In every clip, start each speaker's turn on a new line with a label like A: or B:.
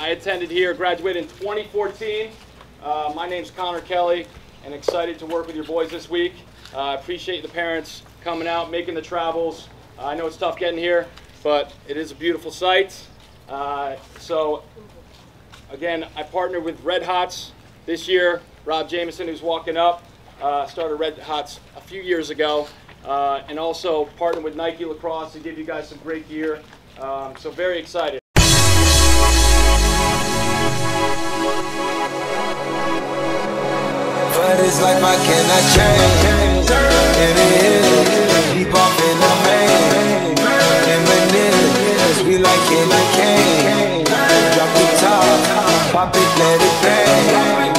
A: I attended here, graduated in 2014. Uh, my name's Connor Kelly, and excited to work with your boys this week. I uh, appreciate the parents coming out, making the travels. Uh, I know it's tough getting here, but it is a beautiful site. Uh, so, again, I partnered with Red Hots this year. Rob Jameson, who's walking up, uh, started Red Hots a few years ago, uh, and also partnered with Nike Lacrosse to give you guys some great gear. Um, so very excited.
B: But it's I cannot change. And it is. Keep off in the main. Eminem. We like candy cane. Drop the top. Pop it, let it bang.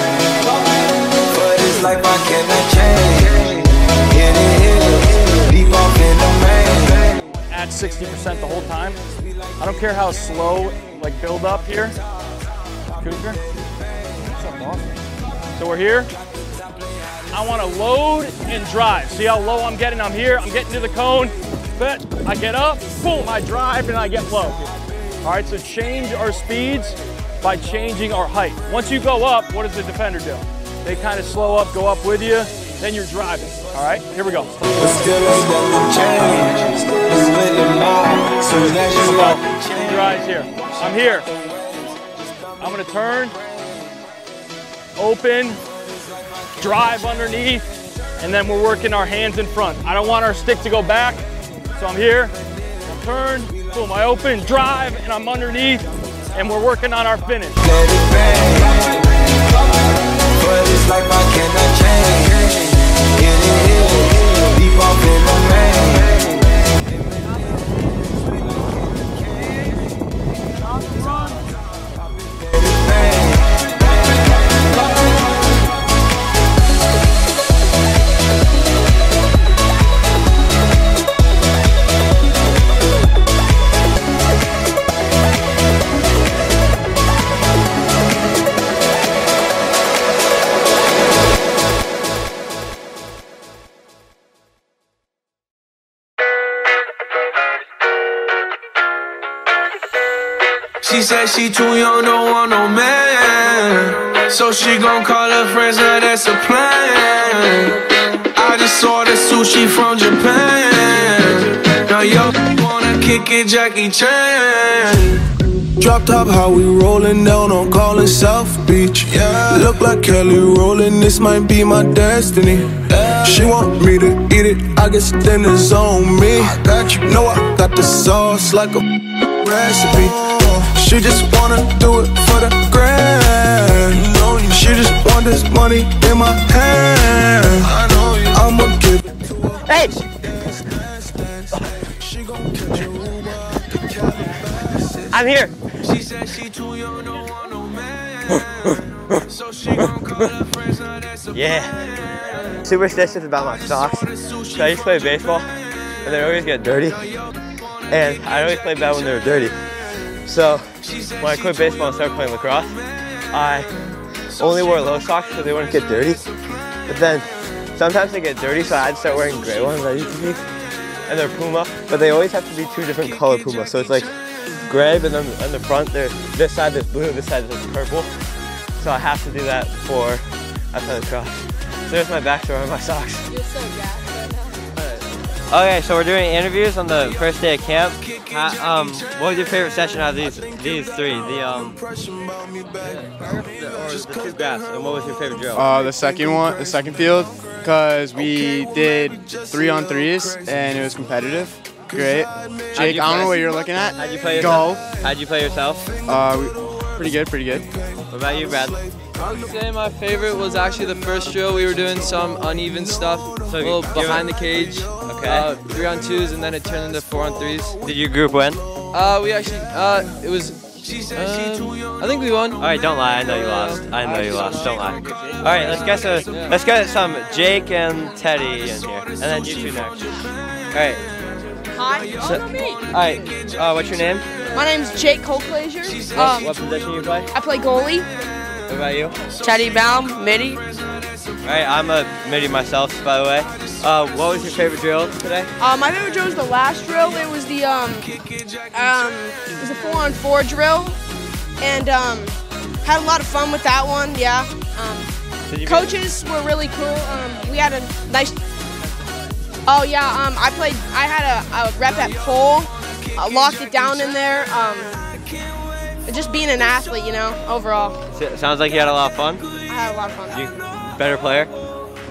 B: But it's I cannot change. And it is. Off in the main.
A: At 60% the whole time. I don't care how slow, like build up here. Cougar. So we're here. I want to load and drive. See how low I'm getting? I'm here, I'm getting to the cone, but I get up, boom, I drive and I get low. All right, so change our speeds by changing our height. Once you go up, what does the defender do? They kind of slow up, go up with you, then you're driving. All right, here we go. Your eyes here. I'm here. I'm gonna turn, open, drive underneath, and then we're working our hands in front. I don't want our stick to go back, so I'm here, I'll turn, boom, I open, drive, and I'm underneath, and we're working on our finish.
B: She said she too young, don't want no man. So she gon' call her friends, now that's a plan. I just saw the sushi from Japan. Now yo wanna kick it, Jackie Chan. Drop top, how we rollin' down on Collin South Beach. Yeah. Look like Kelly rollin', this might be my destiny. Yeah. She want me to eat it, I guess then it's on me. I got you, know I got the sauce like a recipe. Oh. She just wanna do it for the grand. You know you she just want this money in my hand. I know you. I'ma give it to her.
C: Hey! I'm here. She said she too young, don't want no man. so she gon' call her friends, now that's a Yeah. Superstitious about my socks. So I used to play baseball, and they always get dirty. And I always play bad when they were dirty. So when I quit baseball and started playing lacrosse, I only wore low socks so they wouldn't get dirty. But then sometimes they get dirty, so I had to start wearing gray ones I used to be. And they're Puma, but they always have to be two different color Puma. So it's like gray, but then on the front, they're, this side is blue, this side is purple. So I have to do that for I play lacrosse. So there's my backstory on my socks. Okay, so we're doing interviews on the first day of camp. How, um, what was your favorite session out of these these three? The um, or the two graphs. And what was your favorite drill?
D: Uh, the second one, the second field, because we did three on threes and it was competitive. Great. Jake, I don't know what you're looking at.
C: How'd you play
D: yourself?
C: Go. How'd you play yourself?
D: Uh, we, pretty good, pretty good.
C: What about you, Bradley?
E: I would say my favorite was actually the first drill. We were doing some uneven stuff, so a little behind the cage. Okay. Uh, three on twos, and then it turned into four on threes.
C: Did your group win?
E: Uh, we actually, uh, it was. Um, I think we won.
C: All right, don't lie. I know you lost. I know you lost. Don't lie. All right, let's get some. Let's get some Jake and Teddy in here, and then you two next. All right.
F: Hi.
C: So. All right. Uh, what's your name?
F: My name's Jake Colclazier.
C: What,
F: Um,
C: what position you play?
F: I play goalie.
C: What about you?
F: Teddy Baum, midi.
C: Alright, I'm a midi myself, by the way. Uh, what was your favorite drill today?
F: Uh, my favorite drill was the last drill. It was the um, um, it was a four on four drill. and um, had a lot of fun with that one. Yeah. Um, coaches were really cool. Um, we had a nice. Oh yeah. Um, I played. I had a, a rep at pole. I locked it down in there. Um, just being an athlete, you know, overall,
C: Sounds like you had a lot of fun.
F: I had a lot of fun.
C: You better player.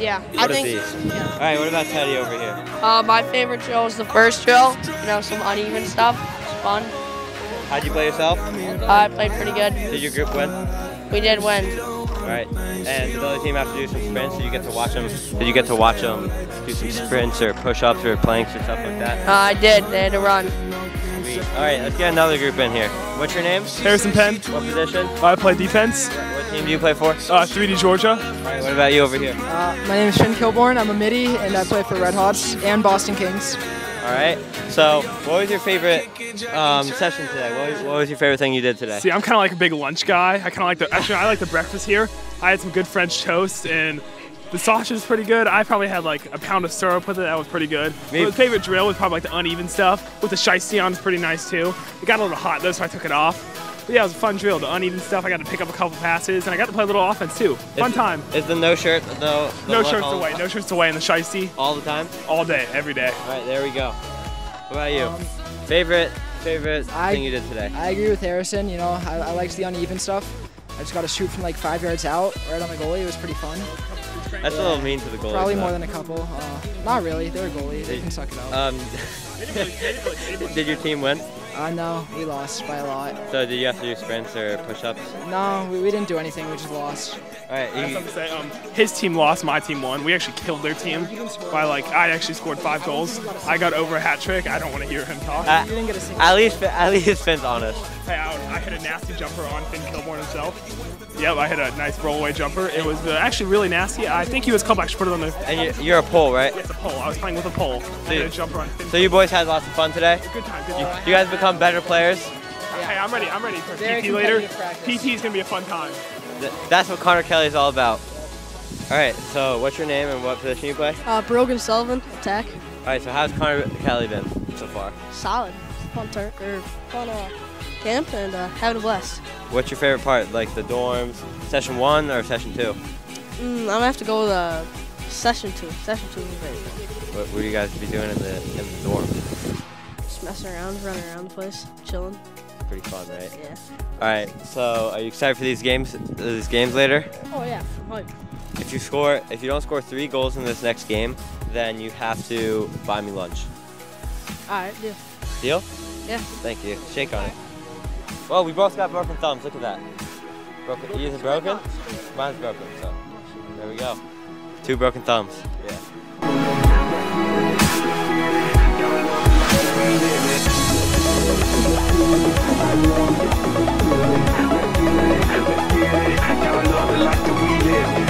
F: Yeah, I
C: What a
F: think. Yeah.
C: All right, what about Teddy over here?
G: Uh, my favorite drill was the first drill. You know, some uneven stuff. It's fun.
C: How'd you play yourself?
G: I played pretty good.
C: Did your group win?
G: We did win.
C: All right. And did the other team have to do some sprints? Did you get to watch them? Did you get to watch them do some sprints or push-ups or planks or stuff like that?
G: Uh, I did. They had to run.
C: Sweet. All right, let's get another group in here. What's your name?
H: Harrison Penn.
C: What position?
H: I play defense.
C: What team do you play for?
H: Uh, 3D Georgia.
C: All right, what about you over here?
I: Uh, my name is Finn Kilborn. I'm a midi, and I play for Red Hawks and Boston Kings.
C: All right. So, what was your favorite um, session today? What was, what was your favorite thing you did today?
H: See, I'm kind of like a big lunch guy. I kind of like the actually I like the breakfast here. I had some good French toast and the sausage is pretty good. I probably had like a pound of syrup with it. That was pretty good.
C: Me-
H: My favorite drill was probably like the uneven stuff with the shiesty on. It's pretty nice too. It got a little hot though, so I took it off. But yeah, it was a fun drill. The uneven stuff, I got to pick up a couple passes and I got to play a little offense too. Fun
C: Is-
H: time.
C: Is the no shirt the, the
H: No
C: look
H: shirts
C: all,
H: away. No shirts away in the shiesty
C: all the time?
H: all day, every day.
C: All right, there we go. What about you? favorite favorite
I: I-
C: thing you did today?
I: I agree with Harrison. You know, I, I liked the uneven stuff. I just got to shoot from like five yards out, right on the goalie. It was pretty fun.
C: That's a little mean to the goalie.
I: Probably more than a couple. Uh, not really. They're a goalie. They can suck it out.
C: Um, did your team win?
I: Uh, no, we lost by a lot.
C: So did you have to do sprints or push-ups?
I: No, we, we didn't do anything. We just lost.
C: All right.
H: That's
C: You,
H: something to say. Um, his team lost, my team won. We actually killed their team by like I actually scored five goals. I got over a hat trick. I don't want to hear him talk.
C: uh,
I: You didn't get a single.
C: at least at least Finn's honest.
H: Hey, I, I hit a nasty jumper on Finn Kilborn himself. Yep, I hit a nice rollaway jumper. It was uh, actually really nasty. I think he was called back. Should put it on the.
C: And you, you're a pole, right?
H: Yes, a pole. I was playing with a pole. I hit a jumper on Finn.
C: So you boys had lots of fun today.
H: good time. Good
C: You,
H: time.
C: you guys become better players.
H: Hey, I'm ready. I'm ready for
I: Very
H: PT later.
I: competitive.
H: PT is gonna be a fun time.
C: Th- That's what Connor Kelly is all about. All right. So what's your name and what position you play?
G: Uh, Brogan Sullivan, attack.
C: All right. So how's Connor Kelly been so far?
G: Solid. Turn or fun uh, camp and uh, having a blast.
C: What's your favorite part? Like the dorms, session one or session two?
G: Mm, I'm gonna have to go with uh, session two. Session two is very fun.
C: What would you guys be doing in the in the dorm?
G: Just messing around, running around the place, chilling.
C: Pretty fun, right?
G: Yeah.
C: All right. So are you excited for these games? These games later?
G: Oh yeah. Hype.
C: If you score, if you don't score three goals in this next game, then you have to buy me lunch.
G: All right. Deal.
C: Deal?
G: Yeah.
C: Thank you. Shake on it. Well, we both got broken thumbs. Look at that. Broken. Yours is broken. Mine's broken. So there we go. Two broken thumbs. Yeah.
J: And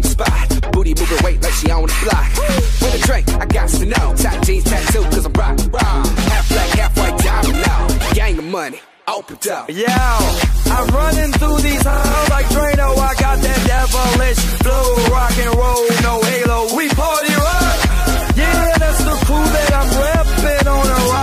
K: in spot. Booty moving weight like she on the block. With a drink, I got to know. Top jeans tattoo, cause I'm rock, rock. Half black, half white diamond now. Gang of money, open up.
L: Yo, I'm running through these halls like Drano. I got that devilish flow, rock and roll, no halo. We party rock. Yeah, that's the crew that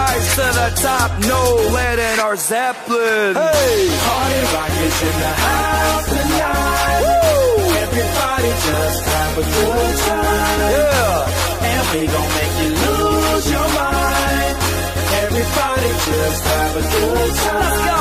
L: rise to the top. No lead in our Zeppelin. Hey, party rock is in the house tonight. Woo! Everybody just have a good time. Yeah, and we gon' make you lose your mind. Everybody just have a good time.